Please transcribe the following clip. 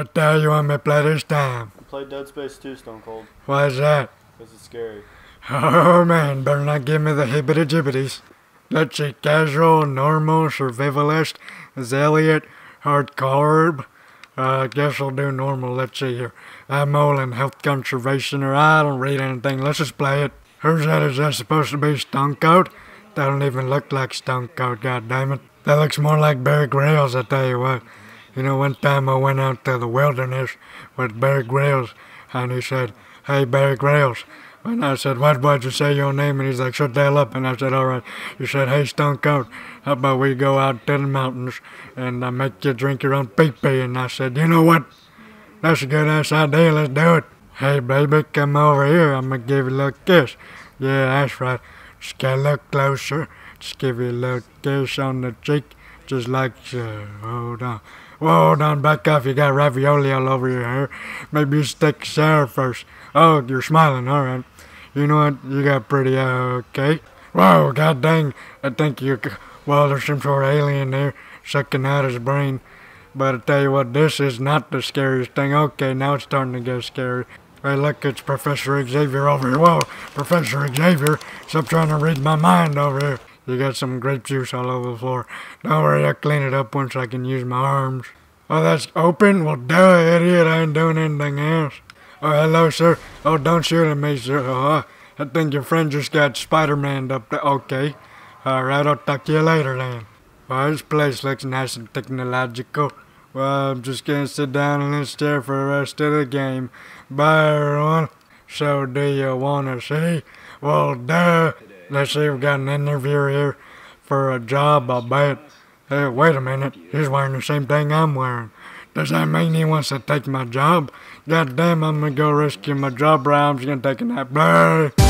What the hell you want me to play this time? I Play Dead Space 2, Stone Cold. Why is that? This is scary. Oh man, better not give me the hibbity jibbities. Let's see, casual, normal, survivalist, zealot, hardcore. Uh, I guess I'll do normal. Let's see here. I'm all in health conservation, or I don't read anything. Let's just play it. Who's that? Is that supposed to be Stone Cold? That don't even look like Stone Cold, God damn it. That looks more like Bear Grylls, I tell you what. You know, one time I went out to the wilderness with Barry Grylls, and he said, Hey, Barry Grylls. And I said, what, why'd you say your name? And he's like, shut the hell up. And I said, all right. He said, hey, Stone Cold, how about we go out to the mountains and I make you drink your own pee-pee? And I said, you know what? That's a good ass idea. Let's do it. Hey, baby, come over here. I'm going to give you a little kiss. Yeah, that's right. Just get a little closer. Just give you a little kiss on the cheek. Just like so. Hold on. Hold on, back off. You got ravioli all over your hair. Maybe you stick sour first. Oh, you're smiling. All right. You know what? You got pretty uh, okay. Whoa, god dang. I think you. Well, there's some sort of alien there sucking out his brain. But I tell you what, this is not the scariest thing. Okay, now it's starting to get scary. Hey, look, it's Professor Xavier over here. Whoa, Professor Xavier, stop trying to read my mind over here. You got some grape juice all over the floor. Don't worry, I'll clean it up once I can use my arms. Oh, that's open? Well, duh, idiot, I ain't doing anything else. Oh, hello, sir. Oh, don't shoot at me, sir. Oh, I think your friend just got Spider-Man up there. Okay. All right, I'll talk to you later then. Well, this place looks nice and technological. Well, I'm just gonna sit down and stare for the rest of the game. Bye, everyone. So, do you wanna see? Well, duh. Let's see, we've got an interviewer here for a job, I bet. Hey, wait a minute. He's wearing the same thing I'm wearing. Does that mean he wants to take my job? God damn, I'm gonna go rescue my job, or I'm just gonna take a nap.